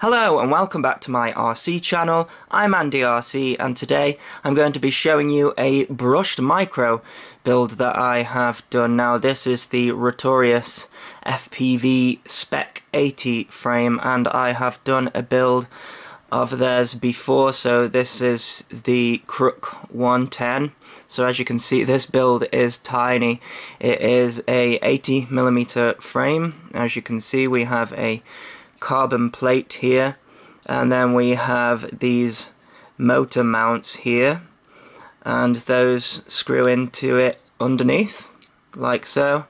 Hello and welcome back to my RC channel. I'm Andy RC and today I'm going to be showing you a brushed micro build that I have done. Now this is the Rotorious FPV Speck 80 frame and I have done a build of theirs before so this is the Crook 110 so as you can see this build is tiny it is a 80 millimeter frame as you can see we have a carbon plate here. And then we have these motor mounts here. And those screw into it underneath like so.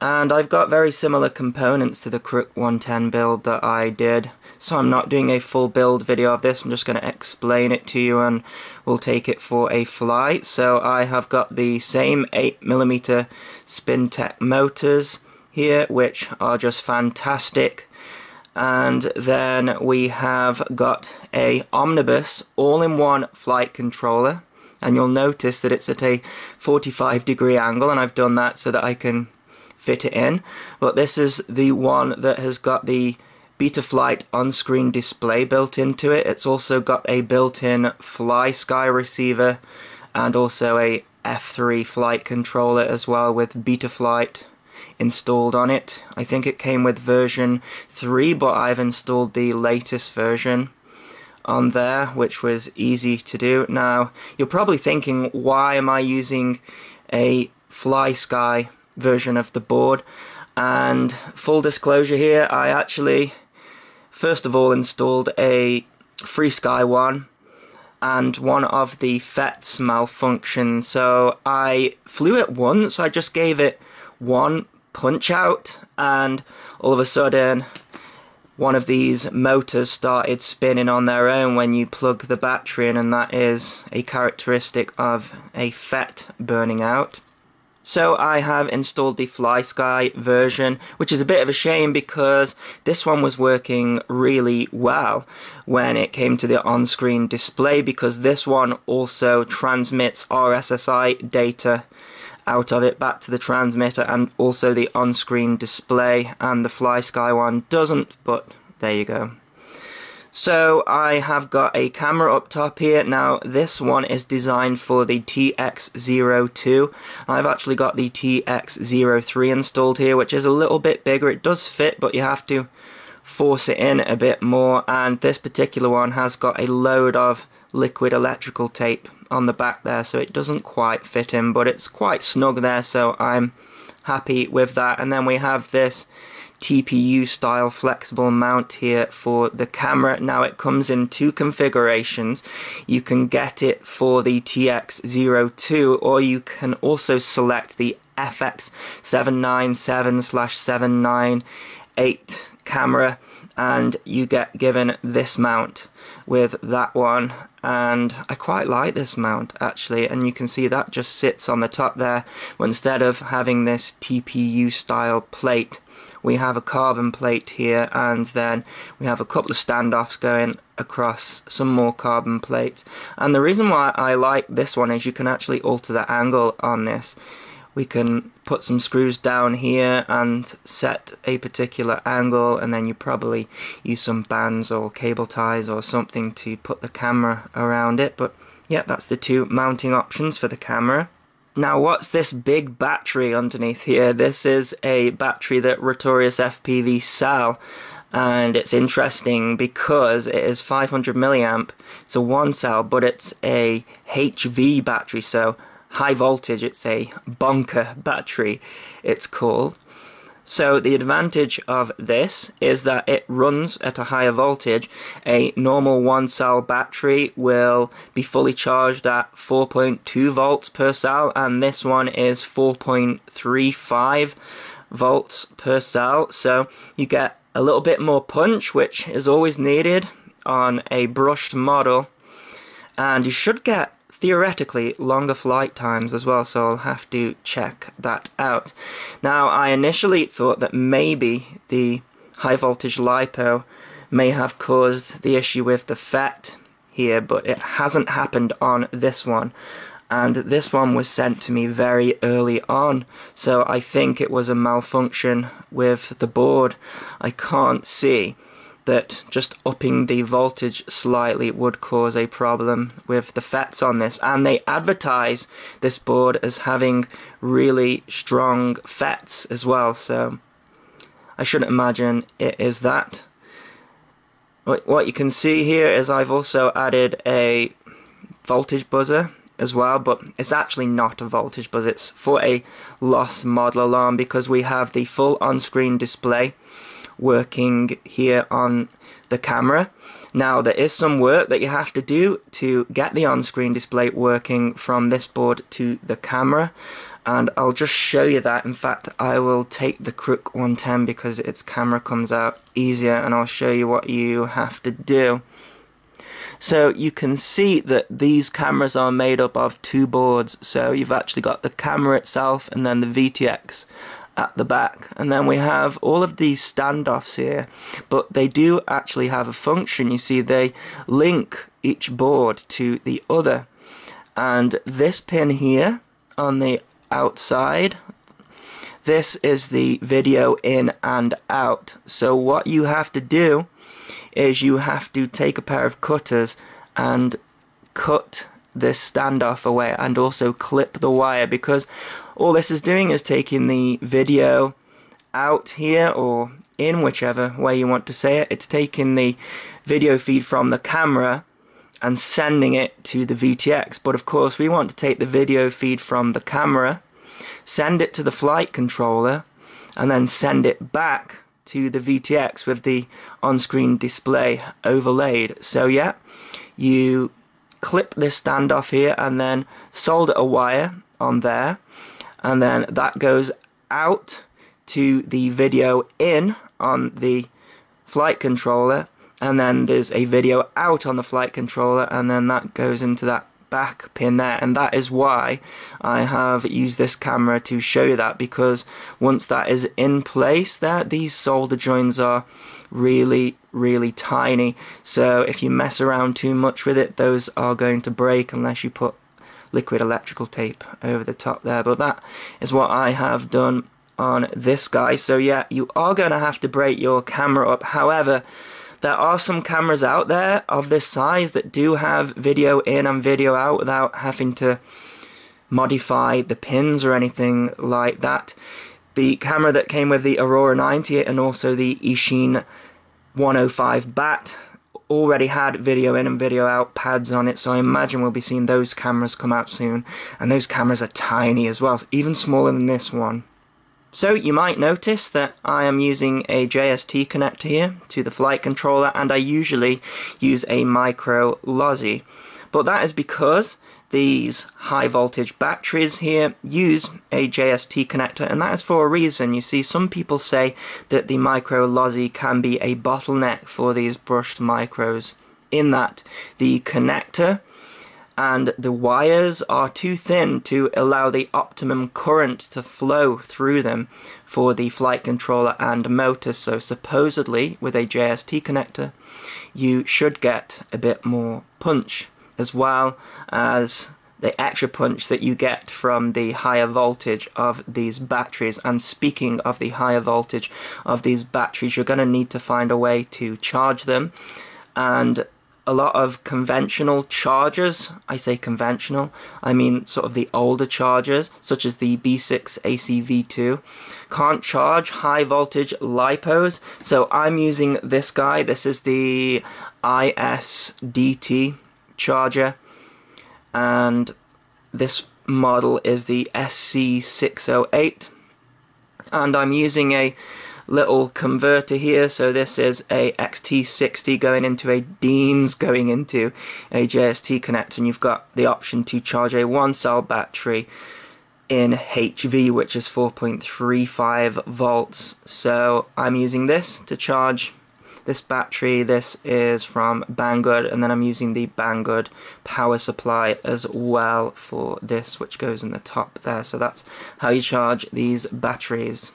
And I've got very similar components to the Crook 110 build that I did. So I'm not doing a full build video of this. I'm just going to explain it to you and we'll take it for a flight. So I have got the same 8mm Spintech motors here which are just fantastic and then we have got a omnibus all-in-one flight controller. And you'll notice that it's at a 45 degree angle and I've done that so that I can fit it in. But this is the one that has got the Betaflight on-screen display built into it. It's also got a built-in FlySky receiver and also a F3 flight controller as well with Betaflight installed on it. I think it came with version 3, but I've installed the latest version on there, which was easy to do. Now, you're probably thinking, why am I using a FlySky version of the board? And full disclosure here, I actually, first of all, installed a FrSky one and one of the FETs malfunctioned. So I flew it once, I just gave it one punch out and all of a sudden one of these motors started spinning on their own when you plug the battery in and that is a characteristic of a FET burning out. So I have installed the FlySky version, which is a bit of a shame because this one was working really well when it came to the on-screen display because this one also transmits RSSI data out of it. Back to the transmitter and also the on-screen display. And the FlySky one doesn't but there you go. So I have got a camera up top here. Now this one is designed for the TX02 I've actually got the TX03 installed here which is a little bit bigger. It does fit but you have to force it in a bit more. And this particular one has got a load of liquid electrical tape on the back there so it doesn't quite fit in but it's quite snug there so I'm happy with that and then we have this TPU style flexible mount here for the camera. Now it comes in two configurations. You can get it for the TX02 or you can also select the FX797/798 camera and mm. you get given this mount with that one. And I quite like this mount actually and you can see that just sits on the top there. Instead of having this TPU style plate we have a carbon plate here and then we have a couple of standoffs going across some more carbon plates. And the reason why I like this one is you can actually alter the angle on this we can put some screws down here and set a particular angle and then you probably use some bands or cable ties or something to put the camera around it. But yeah that's the two mounting options for the camera. Now what's this big battery underneath here? This is a battery that Rotorious FPV sell and it's interesting because it is 500 milliamp it's a one cell but it's a HV battery so high voltage, it's a Bonka battery, it's called. So the advantage of this is that it runs at a higher voltage. A normal one cell battery will be fully charged at 4.2 volts per cell and this one is 4.35 volts per cell. So you get a little bit more punch which is always needed on a brushed model and you should get theoretically longer flight times as well, so I'll have to check that out. Now, I initially thought that maybe the high voltage LiPo may have caused the issue with the FET here, but it hasn't happened on this one. And this one was sent to me very early on, so I think it was a malfunction with the board. I can't see that just upping the voltage slightly would cause a problem with the FETs on this. And they advertise this board as having really strong FETs as well so I shouldn't imagine it is that. What you can see here is I've also added a voltage buzzer as well, but it's actually not a voltage buzzer. It's for a loss model alarm because we have the full on-screen display working here on the camera. Now there is some work that you have to do to get the on-screen display working from this board to the camera and I'll just show you that. In fact, I will take the Crook 110 because its camera comes out easier and I'll show you what you have to do. So you can see that these cameras are made up of two boards. So you've actually got the camera itself and then the VTX at the back. And then we have all of these standoffs here, but they do actually have a function. You see, they link each board to the other. And this pin here on the outside. This is the video in and out. So what you have to do is you have to take a pair of cutters and cut this standoff away and also clip the wire because all this is doing is taking the video out here or in whichever way you want to say it. It's taking the video feed from the camera and sending it to the VTX. But of course, we want to take the video feed from the camera, send it to the flight controller, and then send it back to the VTX with the on-screen display overlaid. So yeah, you clip this standoff here and then solder a wire on there, and then that goes out to the video in on the flight controller. And then there's a video out on the flight controller. And then that goes into that back pin there and that is why I have used this camera to show you that because once that is in place there these solder joints are really really tiny. So if you mess around too much with it those are going to break unless you put liquid electrical tape over the top there. But that is what I have done on this guy. So yeah you are going to have to break your camera up. However there are some cameras out there of this size that do have video in and video out without having to modify the pins or anything like that. The camera that came with the Aurora 90 and also the Eachine 105 Bat already had video in and video out pads on it, so I imagine we'll be seeing those cameras come out soon. And those cameras are tiny as well, even smaller than this one. So you might notice that I am using a JST connector here to the flight controller and I usually use a micro Losi. But that is because these high voltage batteries here use a JST connector and that is for a reason. You see some people say that the micro Losi can be a bottleneck for these brushed micros in that the connector and the wires are too thin to allow the optimum current to flow through them for the flight controller and motor. So supposedly with a JST connector you should get a bit more punch as well as the extra punch that you get from the higher voltage of these batteries. And speaking of the higher voltage of these batteries, you're going to need to find a way to charge them. And a lot of conventional chargers. I say conventional, I mean sort of the older chargers, such as the B6 ACV2, can't charge high voltage LiPos. So I'm using this guy. This is the ISDT charger, and this model is the SC608. And I'm using a little converter here. So this is a XT60 going into a Dean's going into a JST connector and you've got the option to charge a one cell battery in HV which is 4.35 volts. So I'm using this to charge this battery. This is from Banggood and then I'm using the Banggood power supply as well for this which goes in the top there. So that's how you charge these batteries.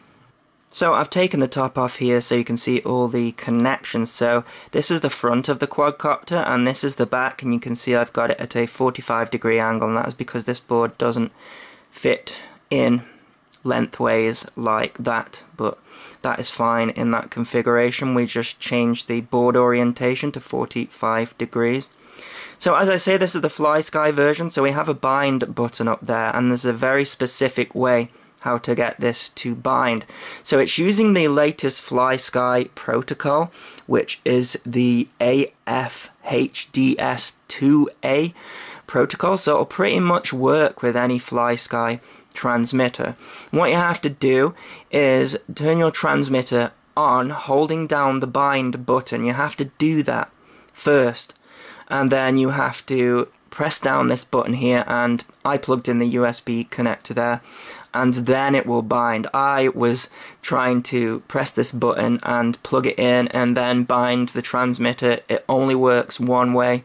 So I've taken the top off here so you can see all the connections. So this is the front of the quadcopter and this is the back and you can see I've got it at a 45 degree angle and that is because this board doesn't fit in lengthways like that, but that is fine in that configuration. We just change the board orientation to 45 degrees. So as I say, this is the FlySky version, so we have a bind button up there, and there's a very specific way how to get this to bind. So it's using the latest FlySky protocol, which is the AFHDS2A protocol, so it'll pretty much work with any FlySky transmitter. What you have to do is turn your transmitter on holding down the bind button. You have to do that first and then you have to press down this button here and I plugged in the USB connector there and then it will bind. I was trying to press this button and plug it in and then bind the transmitter. It only works one way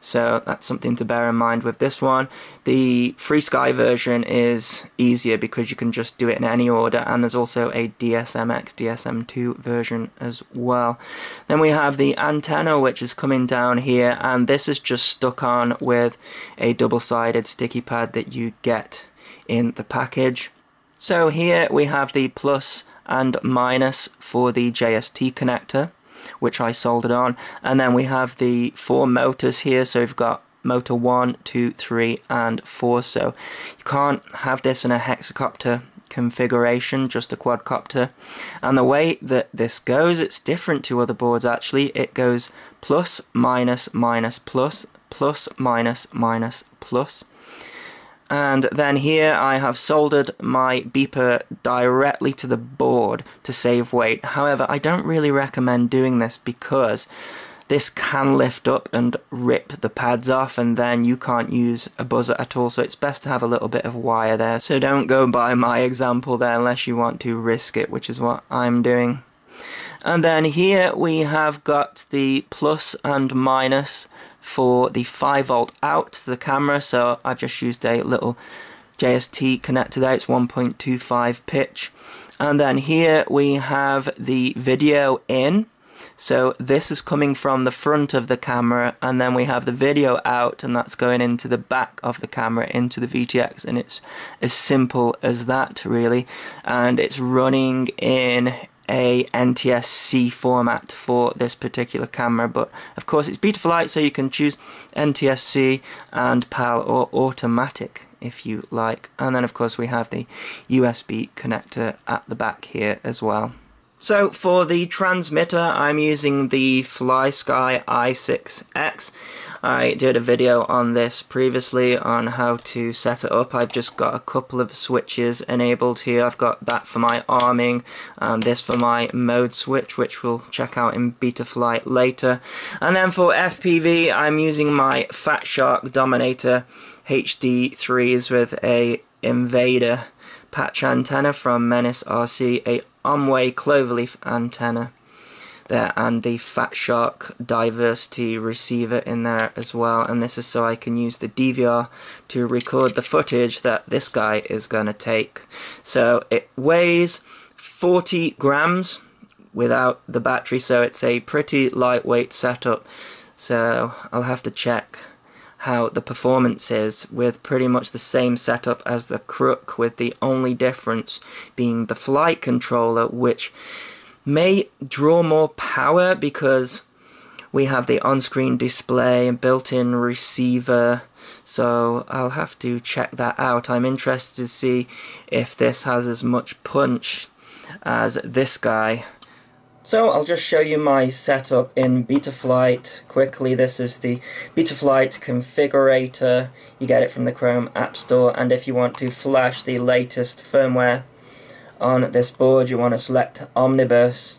so that's something to bear in mind with this one. The FrSky version is easier because you can just do it in any order and there's also a DSMX DSM2 version as well. Then we have the antenna which is coming down here and this is just stuck on with a double-sided sticky pad that you get in the package. So here we have the plus and minus for the JST connector which I soldered on. And then we have the four motors here, so we've got motor 1, 2, 3 and 4. So you can't have this in a hexacopter configuration, just a quadcopter. And the way that this goes, it's different to other boards actually. It goes plus, minus, minus, plus, plus, minus, minus, plus. And then here I have soldered my beeper directly to the board to save weight. However, I don't really recommend doing this because this can lift up and rip the pads off and then you can't use a buzzer at all. So it's best to have a little bit of wire there. So don't go by my example there unless you want to risk it which is what I'm doing. And then here we have got the plus and minus for the 5 volt out to the camera. So I've just used a little JST connector there, it's 1.25 pitch. And then here we have the video in. So this is coming from the front of the camera and then we have the video out and that's going into the back of the camera into the VTX and it's as simple as that really. And it's running in a NTSC format for this particular camera but of course it's Betaflight so you can choose NTSC and PAL or automatic if you like and then of course we have the USB connector at the back here as well. So for the transmitter, I'm using the FlySky i6X. I did a video on this previously on how to set it up. I've just got a couple of switches enabled here. I've got that for my arming and this for my mode switch, which we'll check out in Betaflight later. And then for FPV, I'm using my Fat Shark Dominator HD3s with a Invader patch antenna from Menace RC. Amway cloverleaf antenna there and the Fat Shark diversity receiver in there as well and this is so I can use the DVR to record the footage that this guy is going to take. So it weighs 40 grams without the battery so it's a pretty lightweight setup so I'll have to check how the performance is with pretty much the same setup as the Crook with the only difference being the flight controller which may draw more power because we have the on-screen display and built-in receiver so I'll have to check that out. I'm interested to see if this has as much punch as this guy so I'll just show you my setup in Betaflight quickly. This is the Betaflight configurator. You get it from the Chrome App Store and if you want to flash the latest firmware on this board you want to select Omnibus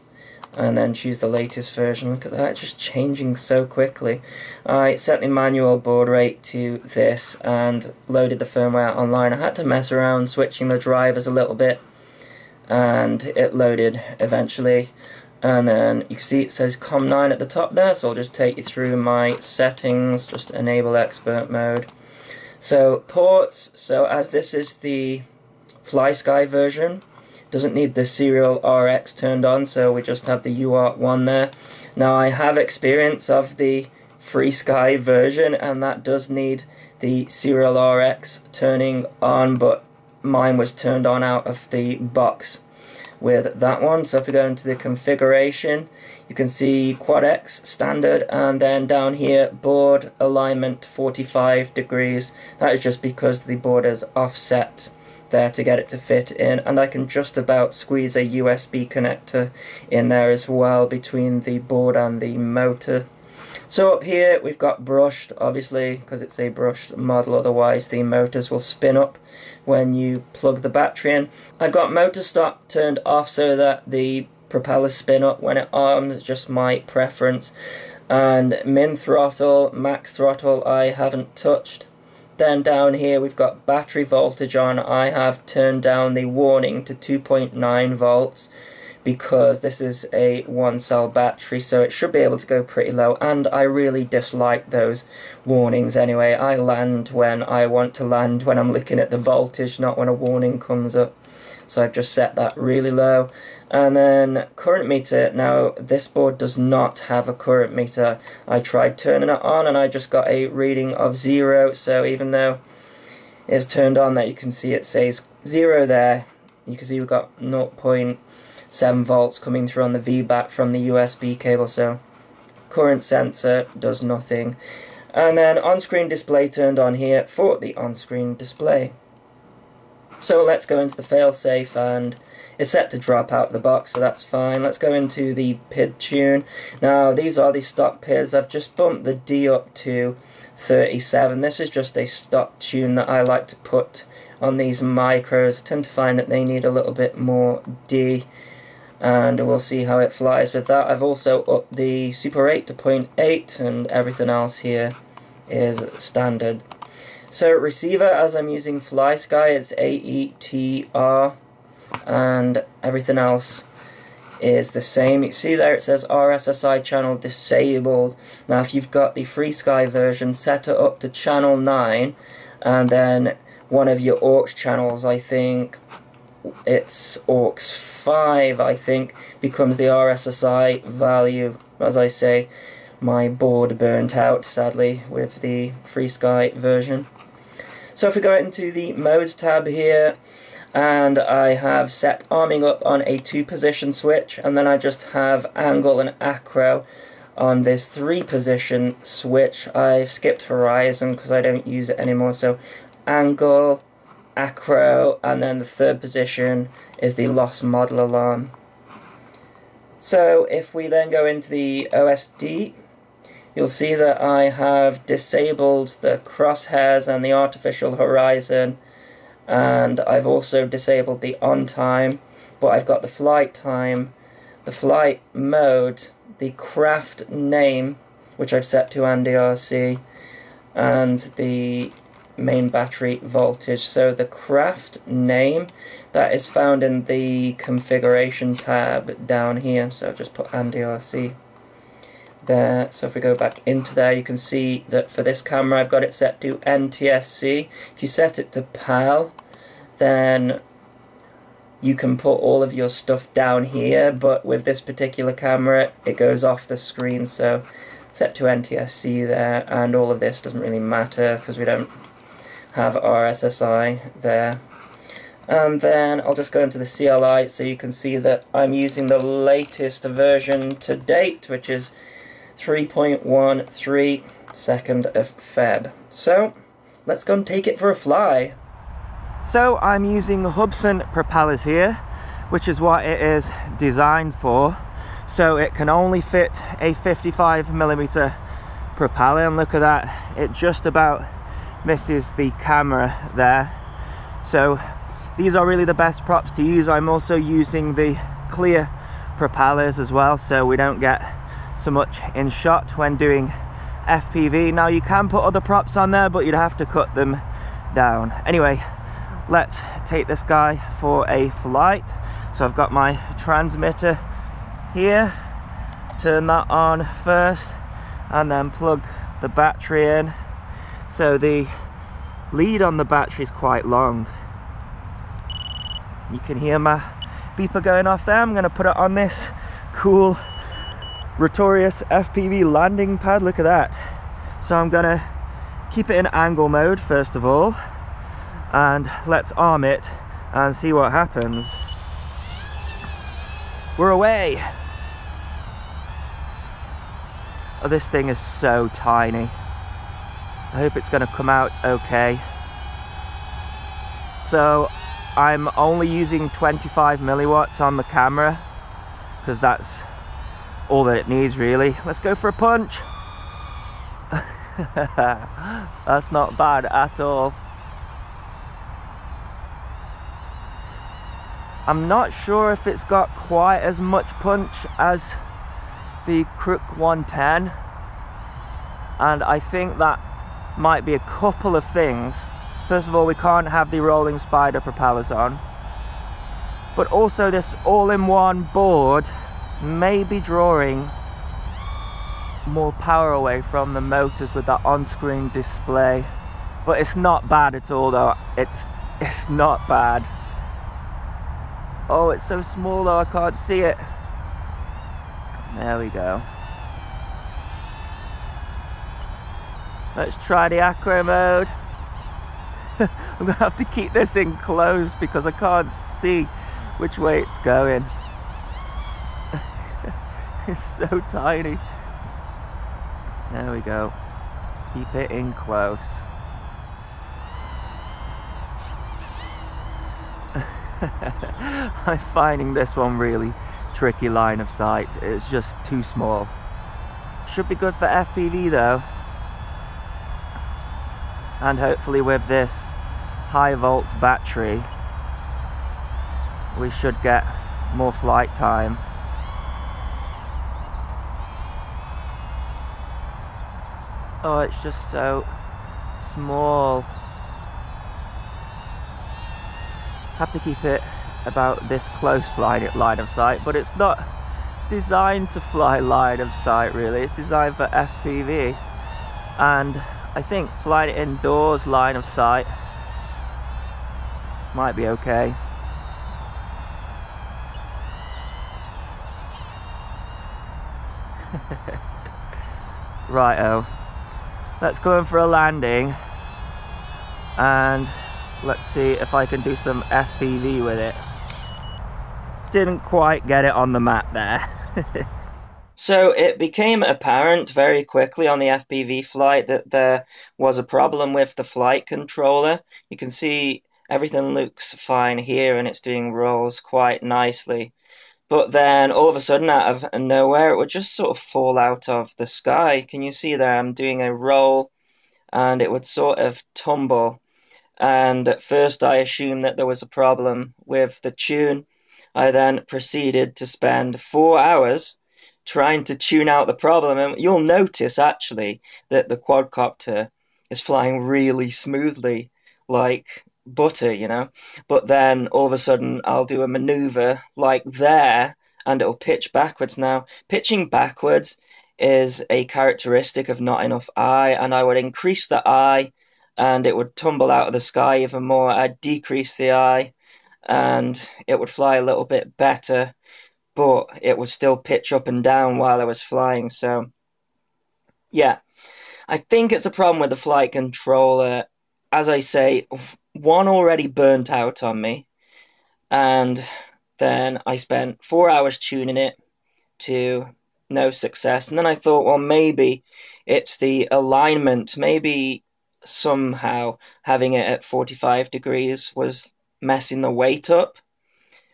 and then choose the latest version. Look at that, it's just changing so quickly. I set the manual baud rate to this and loaded the firmware online. I had to mess around switching the drivers a little bit and it loaded eventually and then you can see it says COM9 at the top there so I'll just take you through my settings just enable expert mode. So ports so as this is the FlySky version doesn't need the serial RX turned on so we just have the UART one there. Now I have experience of the FrSky version and that does need the serial RX turning on but mine was turned on out of the box with that one. So if we go into the configuration, you can see Quad X standard, and then down here, board alignment 45 degrees. That is just because the board is offset there to get it to fit in and I can just about squeeze a USB connector in there as well between the board and the motor so up here we've got brushed, obviously, because it's a brushed model, otherwise the motors will spin up when you plug the battery in. I've got motor stop turned off so that the propellers spin up when it arms, just my preference. And min throttle, max throttle I haven't touched. Then down here we've got battery voltage on. I have turned down the warning to 2.9 volts because this is a one cell battery so it should be able to go pretty low and I really dislike those warnings anyway. I land when I want to land when I'm looking at the voltage not when a warning comes up. So I've just set that really low. And then current meter, now this board does not have a current meter. I tried turning it on and I just got a reading of zero so even though it's turned on that you can see it says zero there. You can see we've got 0. 7 volts coming through on the VBAT from the USB cable so current sensor does nothing. And then on-screen display turned on here for the on-screen display. So let's go into the failsafe and it's set to drop out of the box so that's fine. Let's go into the PID tune. Now these are the stock PIDs I've just bumped the D up to 37 this is just a stock tune that I like to put on these micros. I tend to find that they need a little bit more D and we'll see how it flies with that. I've also upped the Super 8 to 0.8 and everything else here is standard. So receiver, as I'm using FlySky, it's AETR and everything else is the same. You see there it says RSSI channel disabled. Now if you've got the FrSky version, set it up to channel 9 and then one of your aux channels, I think it's aux 5 I think becomes the RSSI value. As I say my board burnt out sadly with the FrSky version. So if we go into the modes tab here and I have set arming up on a two position switch and then I just have angle and acro on this three position switch I've skipped horizon because I don't use it anymore. So angle acro, and then the third position is the lost model alarm. So if we then go into the OSD, you'll see that I have disabled the crosshairs and the artificial horizon, and I've also disabled the on time, but I've got the flight time, the flight mode, the craft name, which I've set to NDRC, and the main battery voltage. So the craft name that is found in the configuration tab down here. So just put NDRC there. So if we go back into there, you can see that for this camera I've got it set to NTSC. If you set it to PAL, then you can put all of your stuff down here, but with this particular camera it goes off the screen, so set to NTSC there, and all of this doesn't really matter because we don't have RSSI there. And then I'll just go into the CLI so you can see that I'm using the latest version to date, which is 3.13 second of Feb. So, let's go and take it for a fly. So I'm using the Hubsan propellers here, which is what it is designed for. So it can only fit a 55 millimeter propeller, and look at that, it just about misses the camera there. So these are really the best props to use. I'm also using the clear propellers as well so we don't get so much in shot when doing FPV now you can put other props on there but you'd have to cut them down. Anyway let's take this guy for a flight. So I've got my transmitter here. Turn that on first and then plug the battery in so the lead on the battery is quite long you can hear my beeper going off there I'm going to put it on this cool Rotorious FPV landing pad look at that so I'm going to keep it in angle mode first of all and let's arm it and see what happens. We're away! Oh, this thing is so tiny. I hope it's going to come out okay. So I'm only using 25 milliwatts on the camera because that's all that it needs really. Let's go for a punch. that's not bad at all. I'm not sure if it's got quite as much punch as the Crook 110 and I think that might be a couple of things. First of all, we can't have the Rolling Spider propellers on. But also this all-in-one board may be drawing more power away from the motors with that on-screen display. But it's not bad at all though. It's it's not bad. Oh, it's so small though, I can't see it. There we go. Let's try the acro mode. I'm gonna have to keep this in close because I can't see which way it's going. it's so tiny. There we go. Keep it in close. I'm finding this one really tricky line of sight. It's just too small. Should be good for FPV though and hopefully with this high volts battery we should get more flight time. Oh it's just so small. Have to keep it about this close line, line of sight but it's not designed to fly line of sight really. It's designed for FPV and I think flying it indoors line of sight might be okay. Righto. Oh. Let's go in for a landing and let's see if I can do some FPV with it. Didn't quite get it on the map there. So it became apparent very quickly on the FPV flight that there was a problem with the flight controller. You can see everything looks fine here and it's doing rolls quite nicely. But then all of a sudden out of nowhere it would just sort of fall out of the sky. Can you see there I'm doing a roll and it would sort of tumble. And at first I assumed that there was a problem with the tune. I then proceeded to spend four hours trying to tune out the problem. And you'll notice actually that the quadcopter is flying really smoothly, like butter, you know. But then all of a sudden, I'll do a maneuver like there, and it'll pitch backwards. Now, pitching backwards is a characteristic of not enough I, and I would increase the I, and it would tumble out of the sky even more. I'd decrease the I, and it would fly a little bit better but it would still pitch up and down while I was flying. So, yeah, I think it's a problem with the flight controller. As I say, one already burnt out on me, and then I spent four hours tuning it to no success. And then I thought, well, maybe it's the alignment. Maybe somehow having it at 45 degrees was messing the weight up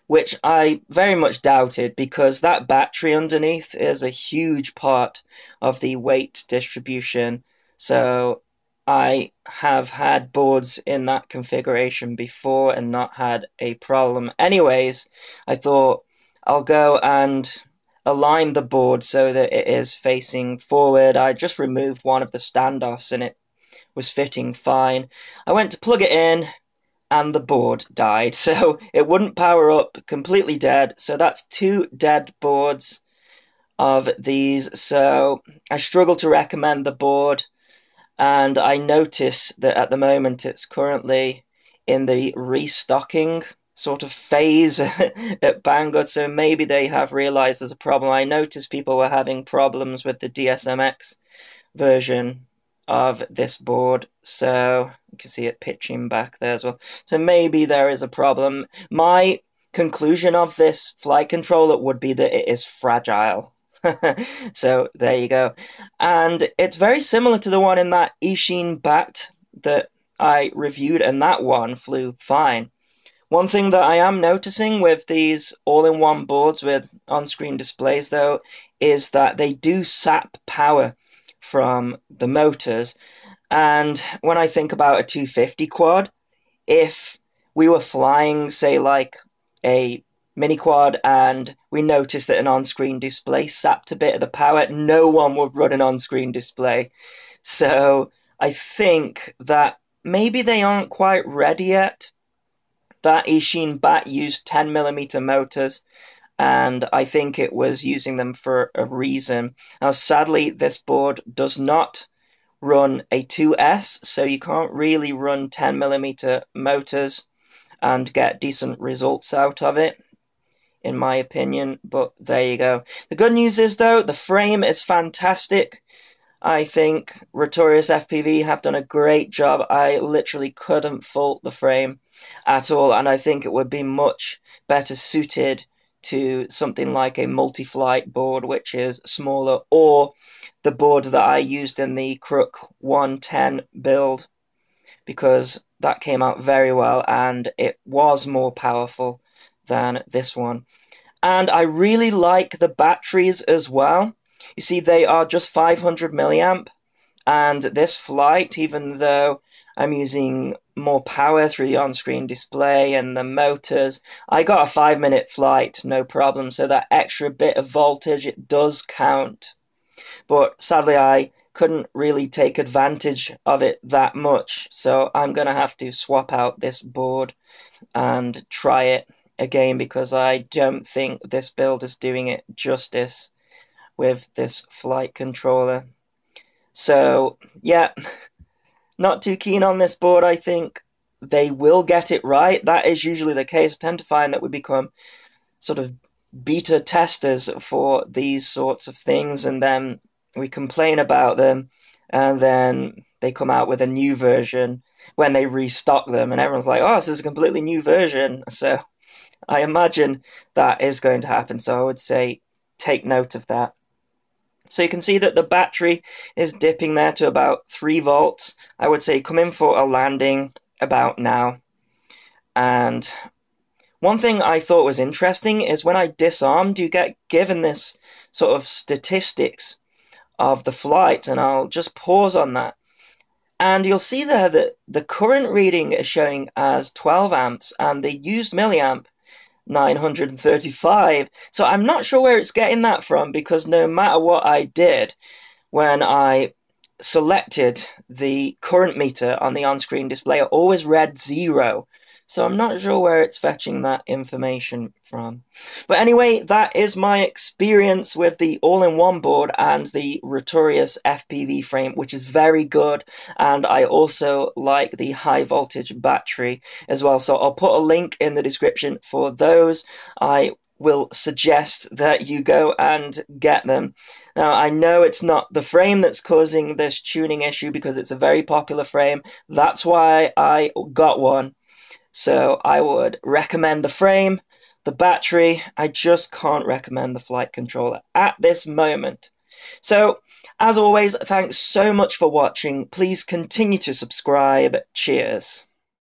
which I very much doubted because that battery underneath is a huge part of the weight distribution. So I have had boards in that configuration before and not had a problem. Anyways, I thought I'll go and align the board so that it is facing forward. I just removed one of the standoffs and it was fitting fine. I went to plug it in and the board died. So it wouldn't power up, completely dead. So that's two dead boards of these. So I struggle to recommend the board. And I notice that at the moment it's currently in the restocking sort of phase at Banggood. So maybe they have realized there's a problem. I noticed people were having problems with the DSMX version of this board, so you can see it pitching back there as well. So maybe there is a problem. My conclusion of this flight controller would be that it is fragile. so there you go. And it's very similar to the one in that Eachine Bat that I reviewed, and that one flew fine. One thing that I am noticing with these all-in-one boards with on-screen displays, though, is that they do sap power from the motors. And when I think about a 250 quad, if we were flying, say, like a mini quad and we noticed that an on-screen display sapped a bit of the power, no one would run an on-screen display. So I think that maybe they aren't quite ready yet. That Eachine Bat used 10 millimeter motors, and I think it was using them for a reason. Now, sadly, this board does not run a 2S, so you can't really run 10mm motors and get decent results out of it, in my opinion, but there you go. The good news is, though, the frame is fantastic. I think Rotorious FPV have done a great job. I literally couldn't fault the frame at all, and I think it would be much better suited to something like a multi-flight board, which is smaller, or the board that I used in the Crook 110 build, because that came out very well and it was more powerful than this one. And I really like the batteries as well. You see, they are just 500 milliamp, and this flight, even though I'm using more power through the on-screen display and the motors, I got a five minute flight, no problem, so that extra bit of voltage, it does count. But sadly, I couldn't really take advantage of it that much, so I'm going to have to swap out this board and try it again because I don't think this build is doing it justice with this flight controller. So, yeah, not too keen on this board, I think. They will get it right. That is usually the case. I tend to find that we become sort of beta testers for these sorts of things, and then we complain about them, and then they come out with a new version when they restock them, and everyone's like, oh, this is a completely new version. So I imagine that is going to happen. So I would say take note of that. So you can see that the battery is dipping there to about 3 volts. I would say come in for a landing about now. And one thing I thought was interesting is when I disarmed, you get given this sort of statistics of the flight, and I'll just pause on that. And you'll see there that the current reading is showing as 12 amps, and the used milliamp 935. So I'm not sure where it's getting that from because no matter what I did when I selected the current meter on the on-screen display, it always read zero. So I'm not sure where it's fetching that information from. But anyway, that is my experience with the all-in-one board and the Rotorious FPV frame, which is very good. And I also like the high voltage battery as well. So I'll put a link in the description for those. I will suggest that you go and get them. Now, I know it's not the frame that's causing this tuning issue because it's a very popular frame. That's why I got one. So I would recommend the frame, the battery. I just can't recommend the flight controller at this moment. So, as always, thanks so much for watching. Please continue to subscribe. Cheers.